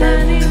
Danny.